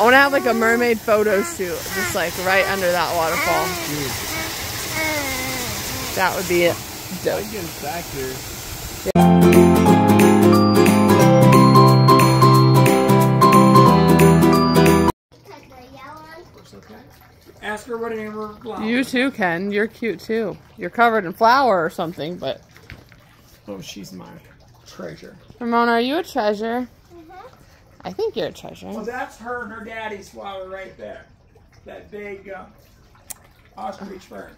I want to have like a mermaid photo shoot, just like right under that waterfall. That would be it. Dope. I get back there. Ask her what name her flower. You too, Ken. You're cute too. You're covered in flour or something, but Oh, she's my treasure. Ramona, are you a treasure? I think you're a treasure. Well, that's her and her daddy's flower right there. That big uh, ostrich fern.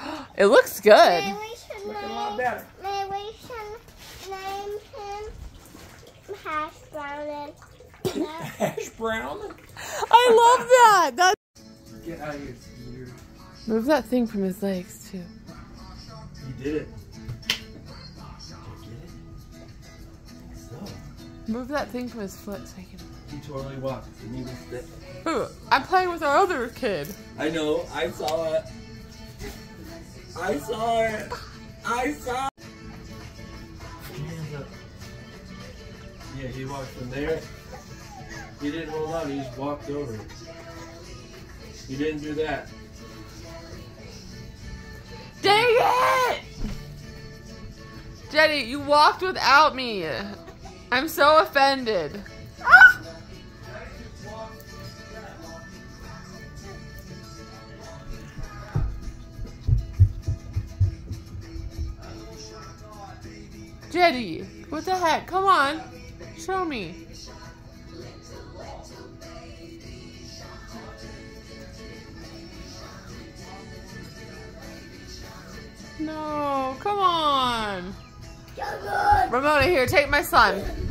It looks good. Maybe we should Looking a lot better. maybe we should name him Hash Brown and Hash brown. I love that. That Get out of here, move that thing from his legs too. You did it. Move that thing from his foot so he can. He totally walked. And he dead. Ooh, I'm playing with our other kid. I know. I saw it. I saw it. I saw it. Yeah, he walked from there. He didn't hold on. He just walked over. He didn't do that. Dang it! Jenny, you walked without me. I'm so offended. Jenny, what the heck? Come on. Show me. No, come on. Ramona, here, take my son.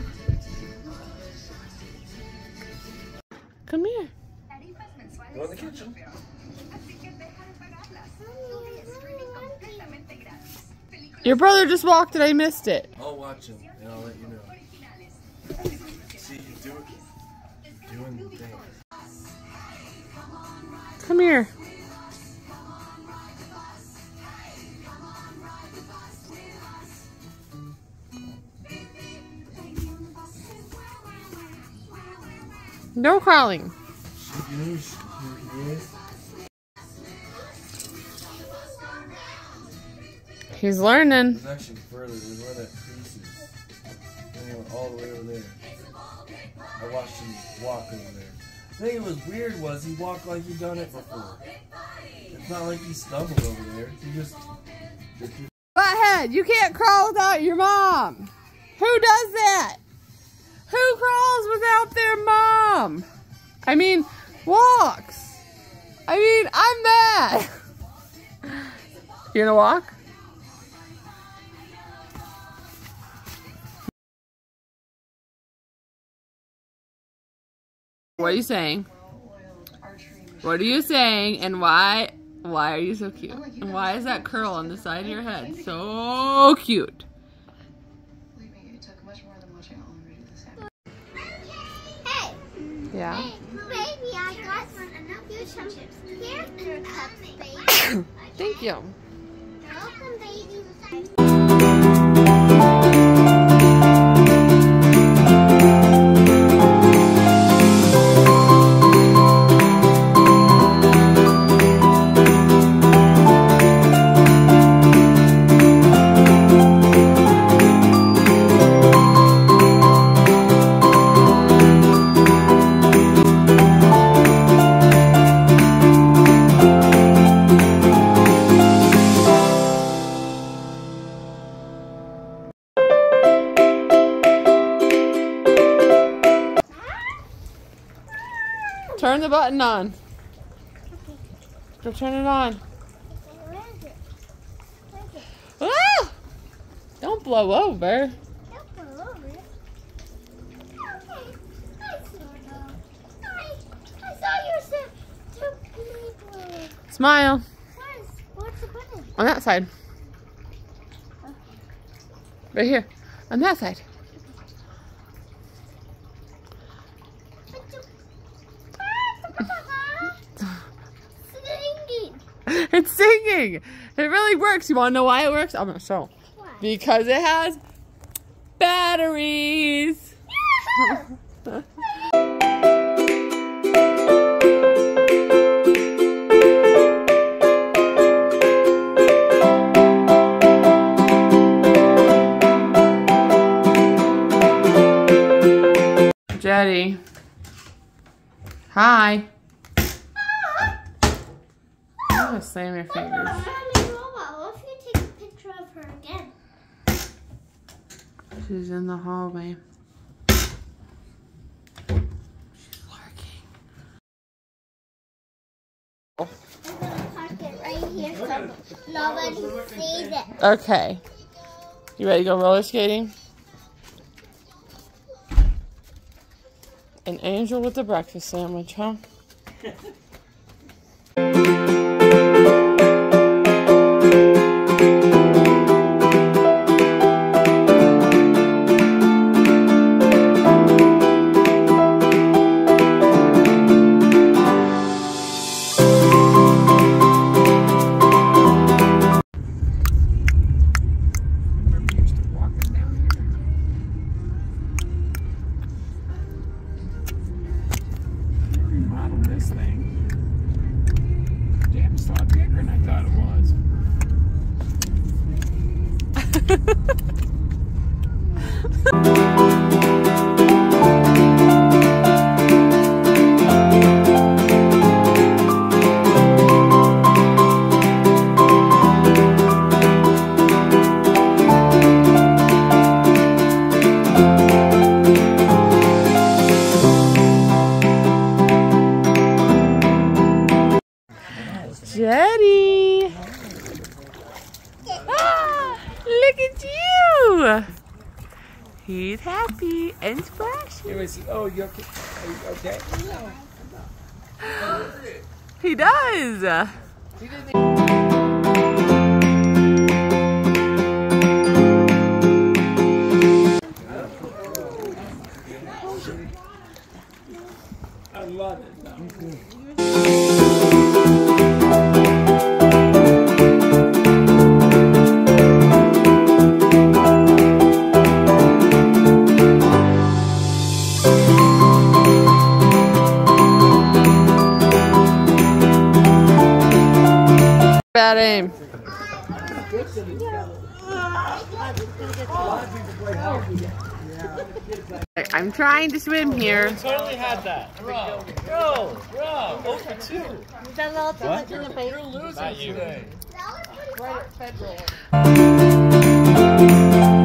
Your brother just walked and I missed it. I'll watch him and I'll let you know. See, you do it. Doing the thing. Come here. No crawling. Yes, yes. He's learning. There's actually further. There's where that crease is. And he went all the way over there. I watched him walk over there. The thing that was weird was he walked like he'd done it before. It's not like he stumbled over there. He just. Butthead, you can't crawl without your mom. Who does that? Who crawls without their mom? I mean, walks. I mean, I'm mad. You gonna walk? What are you saying? What are you saying and why why are you so cute? And why is that curl on the side of your head so cute? Believe me, it Turn the button on. Go turn it on. Where is it? Where is it? Ah! Don't blow over. Don't go over. Okay, I saw. I, I saw you said. Smile. Where's, what's the button? On that side. Right here. On that side. It's singing. It really works. You want to know why it works? I'm going to show. Why? Because it has batteries. Jetty. Hi. A picture of her again? She's in the hallway. She's lurking. I'm gonna park it right here so nobody sees it. Okay. You ready to go roller skating? An angel with a breakfast sandwich, huh? He's happy and splashy. Was, oh, you okay? Are you okay? He does! I love it. Though. Bad aim. I'm trying to swim here. Totally had that. Bro, bro, bro. Over two. What? You're losing today. He's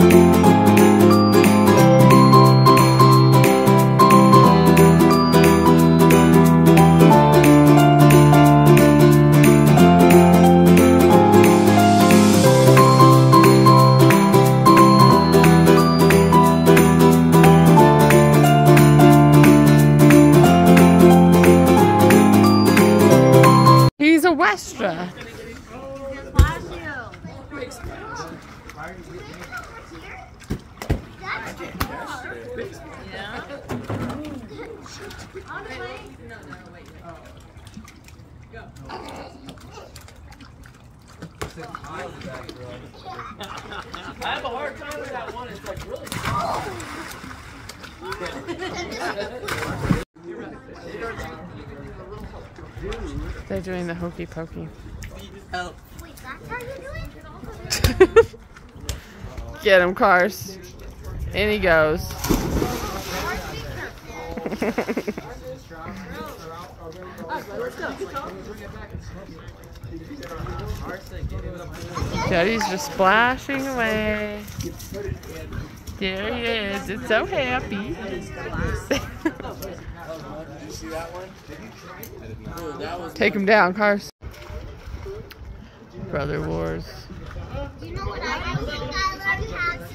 I have a hard time with that one. It's like really They're doing the hokey pokey. Oh. Wait, that's how you do it? Get him, cars. In he goes. Oh, Daddy's just splashing away. There he is. It's so happy. Take him down, cars. Brother Wars. You know what I do? I learned how to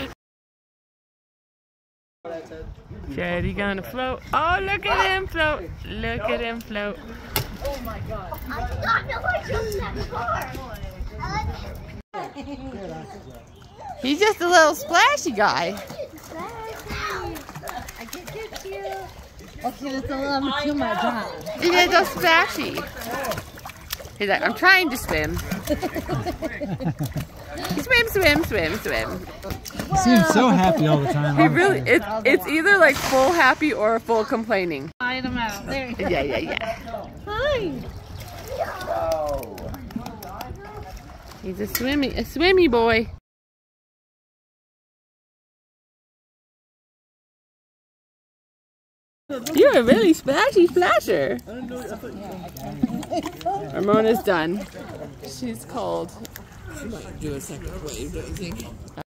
swim, Jetty gonna float. Oh, look at him float. Look at him float. Oh my god. I do not know I jumped that far. He's just a little splashy guy. I can get you. Okay, let's allow me to my job. He's just splashy. He's like, I'm trying to swim. swim, swim, swim, swim. Seems so happy all the time. He really, it's it's either like full happy or full complaining. Hide them out. There you go. Yeah, yeah, yeah. Hi. He's a swimmy, a swimmy boy. You're a really splashy splasher. Ramona's done. She's cold. She might do a second wave, don't you think?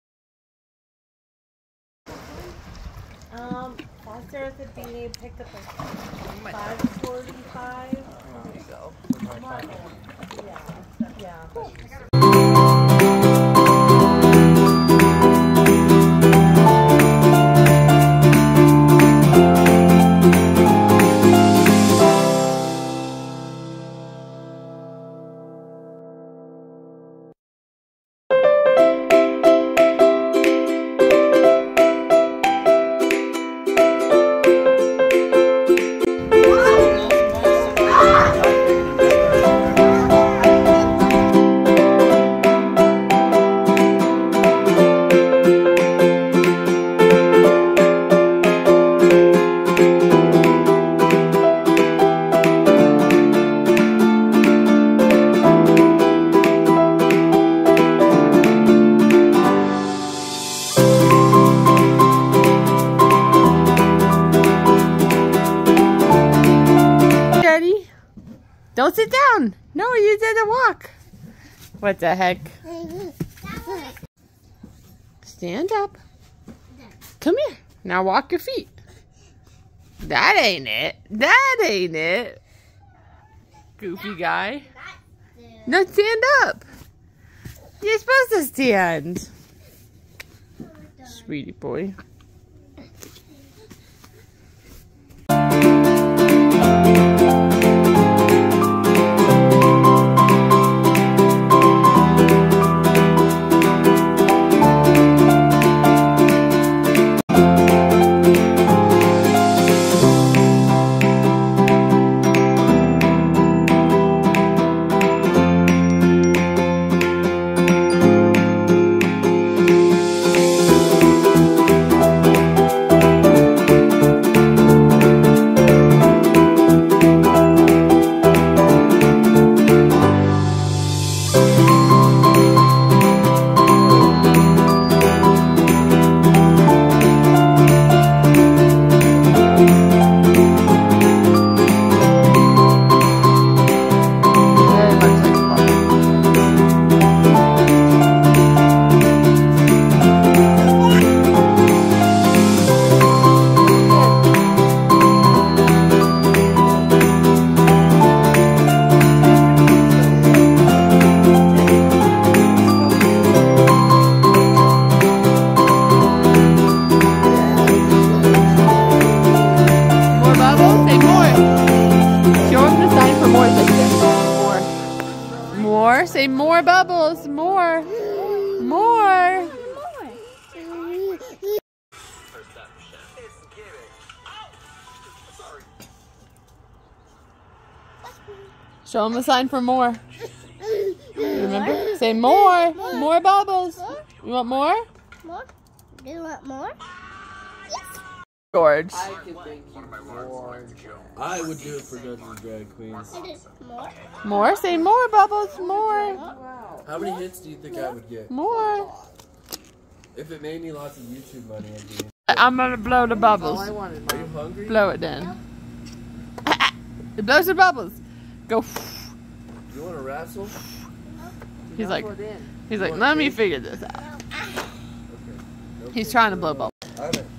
Downstairs at Beanie picked up a oh five forty-five. There you go. Yeah, yeah. What the heck? Stand up. Come here. Now walk your feet. That ain't it. That ain't it. Goofy guy. No, stand up. You're supposed to stand. Sweetie boy. Say more bubbles. More. More. Show him the sign for more. Remember? Say more. More bubbles. You want more? More? Do you want more? George. I could think I would do it for Dungeons and Drag Queens. More? More. Say more bubbles. More. How many hits do you think I would get? More. If it made me lots of YouTube money, I'd be. I'm gonna blow the bubbles. Are you hungry? Blow it then. It blows the bubbles. Go. You want to wrestle? He's like, he's like, let me figure this out. He's trying to blow bubbles.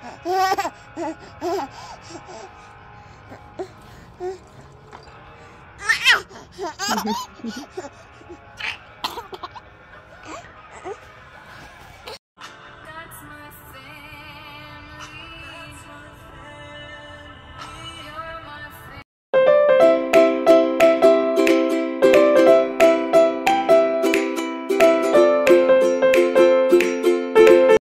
Ha ha ha ha!